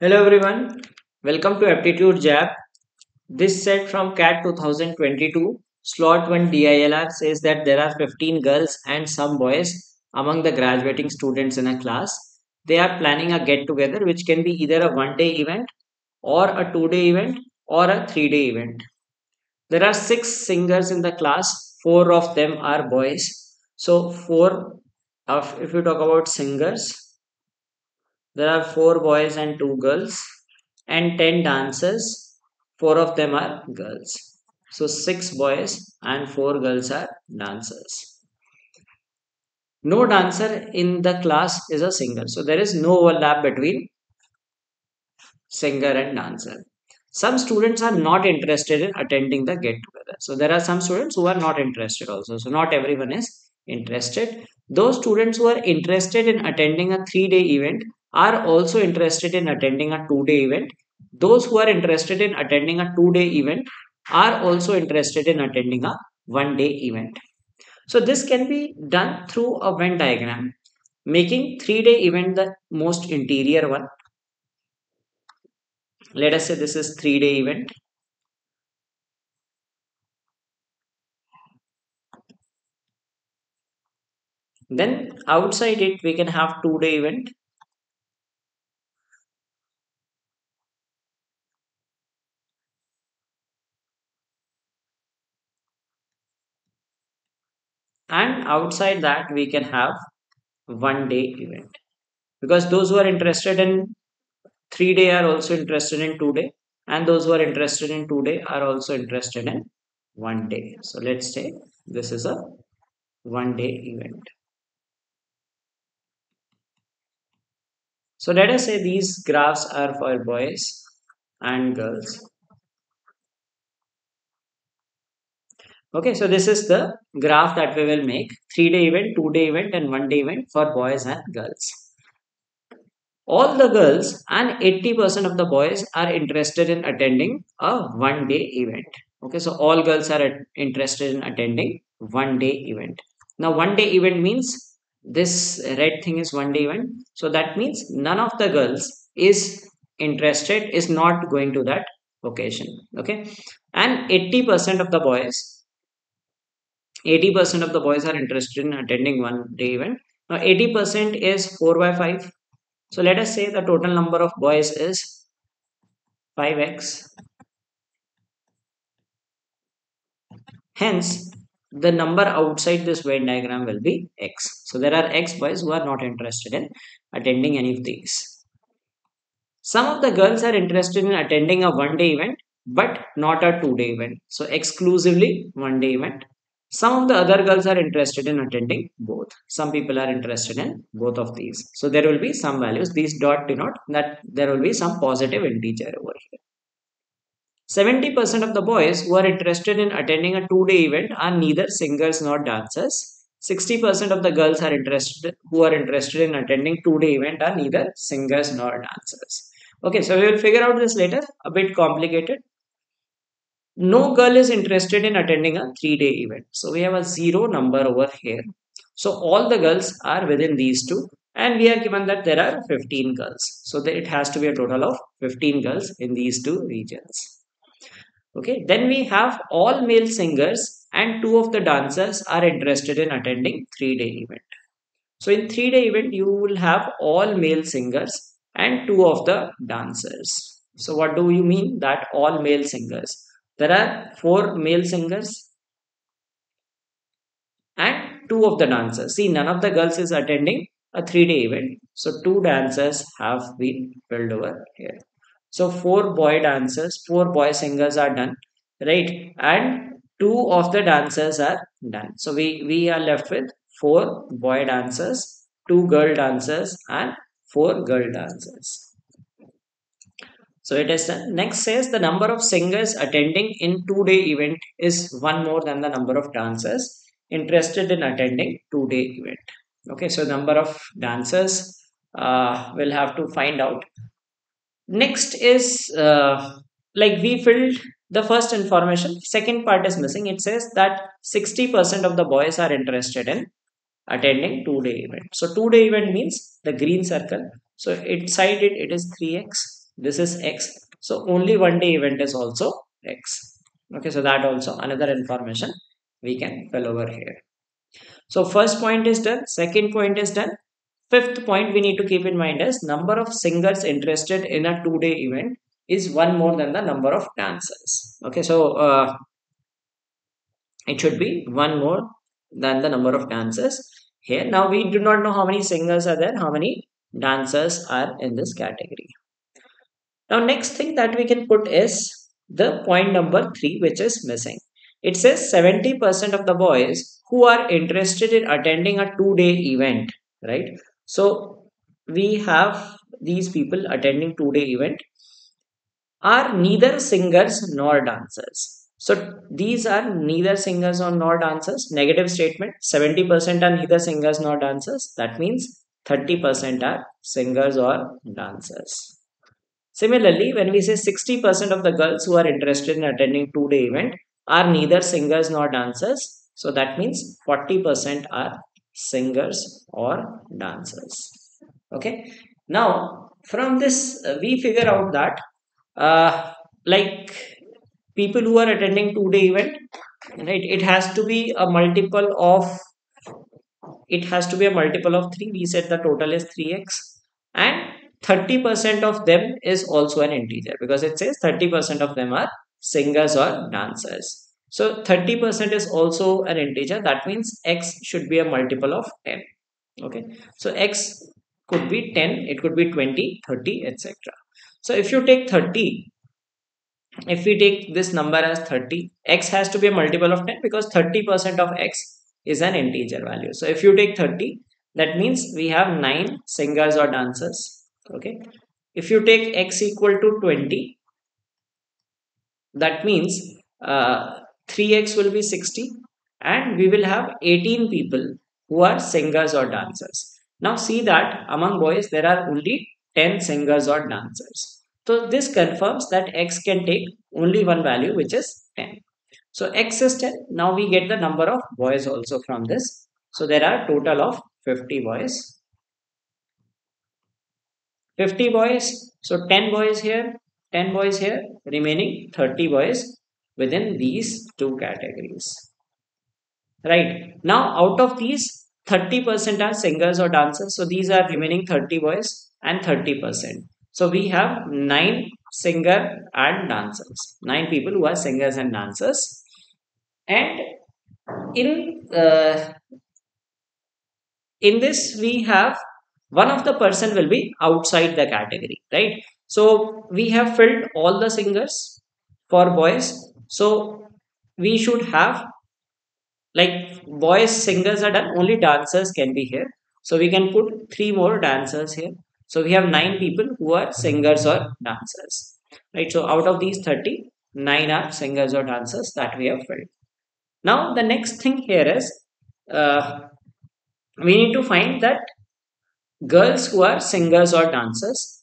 Hello everyone, welcome to Aptitude Jab. This set from CAT 2022, slot 1 DILR says that there are 15 girls and some boys among the graduating students in a class. They are planning a get together which can be either a one day event or a two day event or a three day event. There are six singers in the class, four of them are boys. So, four of if you talk about singers, there are four boys and two girls and 10 dancers. Four of them are girls. So, six boys and four girls are dancers. No dancer in the class is a singer. So, there is no overlap between singer and dancer. Some students are not interested in attending the get together. So, there are some students who are not interested also. So, not everyone is interested. Those students who are interested in attending a three day event are also interested in attending a two day event. Those who are interested in attending a two day event are also interested in attending a one day event. So this can be done through a Venn diagram, making three day event the most interior one. Let us say this is three day event. Then outside it, we can have two day event and outside that we can have one day event. Because those who are interested in three day are also interested in two day. And those who are interested in two day are also interested in one day. So let's say this is a one day event. So let us say these graphs are for boys and girls Okay, so this is the graph that we will make. Three day event, two day event and one day event for boys and girls. All the girls and 80% of the boys are interested in attending a one day event. Okay, so all girls are interested in attending one day event. Now one day event means this red thing is one day event. So that means none of the girls is interested, is not going to that occasion. Okay, and 80% of the boys 80% of the boys are interested in attending one day event. Now 80% is 4 by 5. So let us say the total number of boys is 5x. Hence, the number outside this Venn diagram will be x. So there are x boys who are not interested in attending any of these. Some of the girls are interested in attending a one day event but not a two day event. So exclusively one day event. Some of the other girls are interested in attending both. Some people are interested in both of these. So there will be some values. These dot denote that there will be some positive integer over here. 70% of the boys who are interested in attending a two-day event are neither singers nor dancers. 60% of the girls are interested who are interested in attending two-day event are neither singers nor dancers. Okay, so we will figure out this later. A bit complicated no girl is interested in attending a three day event. So we have a zero number over here. So all the girls are within these two and we are given that there are 15 girls. So that it has to be a total of 15 girls in these two regions. Okay, then we have all male singers and two of the dancers are interested in attending three day event. So in three day event, you will have all male singers and two of the dancers. So what do you mean that all male singers? There are four male singers and two of the dancers. See, none of the girls is attending a three-day event. So two dancers have been filled over here. So four boy dancers, four boy singers are done, right? And two of the dancers are done. So we, we are left with four boy dancers, two girl dancers and four girl dancers. So it is next says the number of singers attending in two day event is one more than the number of dancers interested in attending two day event. Okay, so number of dancers uh, we'll have to find out. Next is uh, like we filled the first information. Second part is missing. It says that 60% of the boys are interested in attending two day event. So two day event means the green circle. So inside it it is 3x this is x. So only one day event is also x. Okay so that also another information we can fill over here. So first point is done second point is done. Fifth point we need to keep in mind is number of singers interested in a two day event is one more than the number of dancers. Okay so uh, it should be one more than the number of dancers here. Now we do not know how many singers are there how many dancers are in this category now next thing that we can put is the point number 3 which is missing it says 70% of the boys who are interested in attending a two day event right so we have these people attending two day event are neither singers nor dancers so these are neither singers or nor dancers. Negative statement 70% are neither singers nor dancers. That means 30% are singers or dancers. Similarly, when we say 60% of the girls who are interested in attending two-day event are neither singers nor dancers. So that means 40% are singers or dancers. Okay. Now, from this, uh, we figure out that uh, like people who are attending two day event right it has to be a multiple of it has to be a multiple of 3 we said the total is 3x and 30% of them is also an integer because it says 30% of them are singers or dancers. So 30% is also an integer. That means x should be a multiple of 10 okay? So x could be 10 it could be 20 30 etc so if you take 30 if we take this number as 30 x has to be a multiple of 10 because 30 percent of x is an integer value. So if you take 30 that means we have 9 singers or dancers okay if you take x equal to 20 that means uh, 3x will be 60 and we will have 18 people who are singers or dancers now see that among boys there are only 10 singers or dancers so this confirms that x can take only one value which is 10. So x is 10. Now we get the number of boys also from this. So there are total of 50 boys. 50 boys. So 10 boys here, 10 boys here, remaining 30 boys within these two categories. Right. Now out of these 30% are singers or dancers. So these are remaining 30 boys and 30%. So we have nine singer and dancers, nine people who are singers and dancers. And in uh, in this we have one of the person will be outside the category, right? So we have filled all the singers for boys. So we should have like boys singers are done only dancers can be here so we can put three more dancers here so we have nine people who are singers or dancers, right? So out of these 30, nine are singers or dancers that we have filled. Now the next thing here is uh, we need to find that girls who are singers or dancers,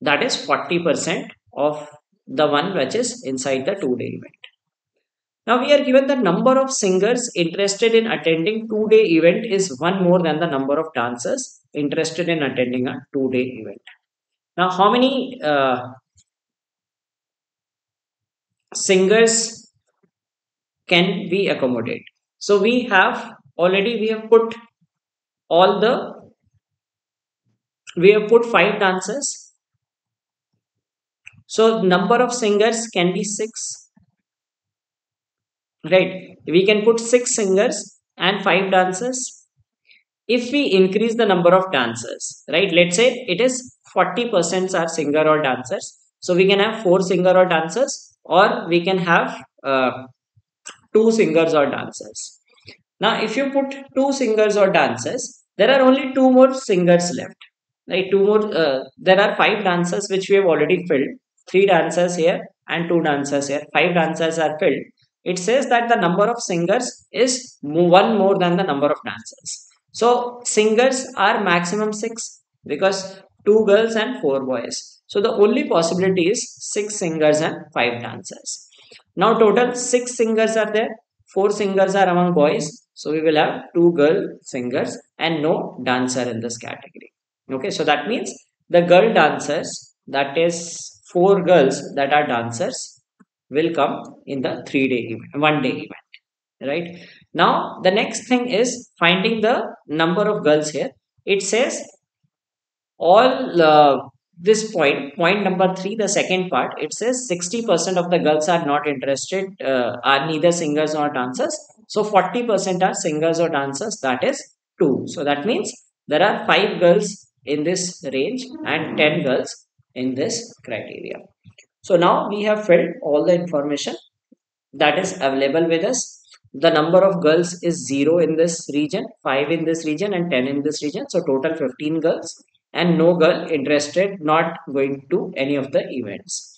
that is 40% of the one which is inside the two-day event. Now we are given the number of singers interested in attending two-day event is one more than the number of dancers interested in attending a two-day event. Now how many uh, singers can we accommodate? So we have already we have put all the we have put five dancers. So number of singers can be six. Right. We can put six singers and five dancers. If we increase the number of dancers right let's say it is 40 percent are singer or dancers. So we can have four singer or dancers or we can have uh, two singers or dancers. Now if you put two singers or dancers there are only two more singers left right two more uh, there are five dancers which we have already filled three dancers here and two dancers here five dancers are filled it says that the number of singers is one more than the number of dancers. So singers are maximum six because two girls and four boys. So the only possibility is six singers and five dancers. Now total six singers are there. Four singers are among boys. So we will have two girl singers and no dancer in this category. Okay, so that means the girl dancers that is four girls that are dancers will come in the three day event, one day event, right? Now, the next thing is finding the number of girls here. It says all uh, this point, point number three, the second part, it says 60% of the girls are not interested, uh, are neither singers nor dancers. So 40% are singers or dancers, that is two. So that means there are five girls in this range and 10 girls in this criteria. So now we have filled all the information that is available with us. The number of girls is 0 in this region, 5 in this region and 10 in this region. So total 15 girls and no girl interested not going to any of the events.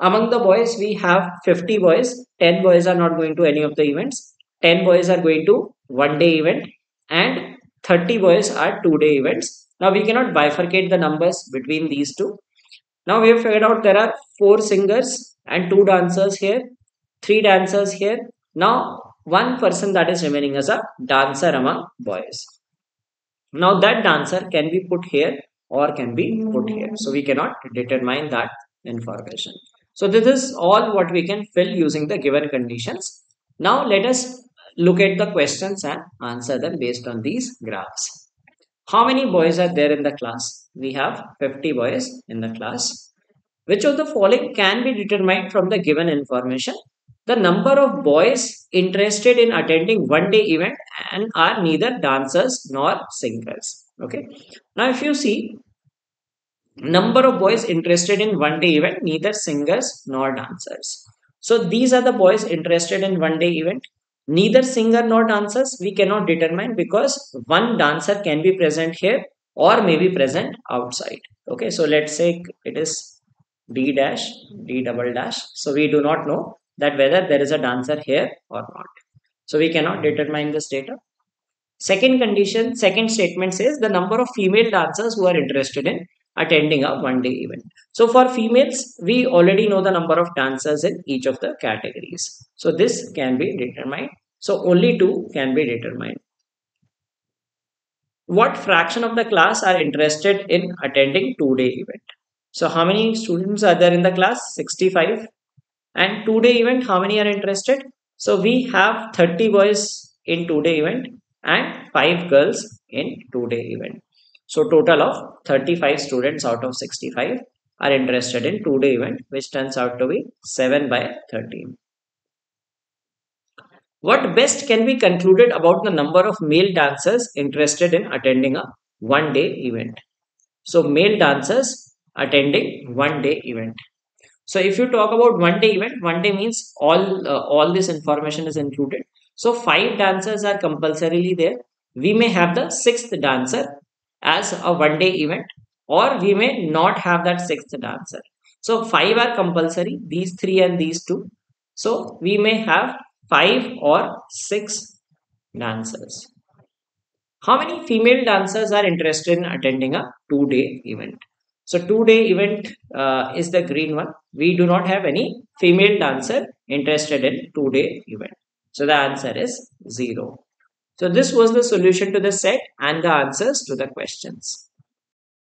Among the boys, we have 50 boys, 10 boys are not going to any of the events, 10 boys are going to one day event and 30 boys are two day events. Now we cannot bifurcate the numbers between these two. Now we have figured out there are four singers and two dancers here, three dancers here. Now one person that is remaining as a dancer among boys. Now that dancer can be put here or can be put here. So we cannot determine that information. So this is all what we can fill using the given conditions. Now let us look at the questions and answer them based on these graphs. How many boys are there in the class? We have 50 boys in the class. Which of the following can be determined from the given information? The number of boys interested in attending one day event and are neither dancers nor singers. Okay. Now if you see number of boys interested in one day event neither singers nor dancers so these are the boys interested in one day event neither singer nor dancers we cannot determine because one dancer can be present here or may be present outside. Okay so let's say it is d dash d double dash. So we do not know that whether there is a dancer here or not. So we cannot determine this data. Second condition second statement says the number of female dancers who are interested in attending a one day event. So for females, we already know the number of dancers in each of the categories. So this can be determined. So only two can be determined. What fraction of the class are interested in attending two day event? So how many students are there in the class? 65. And two day event, how many are interested? So we have 30 boys in two day event and 5 girls in two day event. So total of 35 students out of 65 are interested in two-day event which turns out to be 7 by 13. What best can be concluded about the number of male dancers interested in attending a one-day event? So male dancers attending one-day event. So if you talk about one-day event, one day means all uh, all this information is included. So five dancers are compulsorily there. We may have the sixth dancer as a one day event or we may not have that sixth dancer. So five are compulsory these three and these two. So we may have five or six dancers. How many female dancers are interested in attending a two day event? So two day event uh, is the green one. We do not have any female dancer interested in two day event. So the answer is zero so this was the solution to the set and the answers to the questions.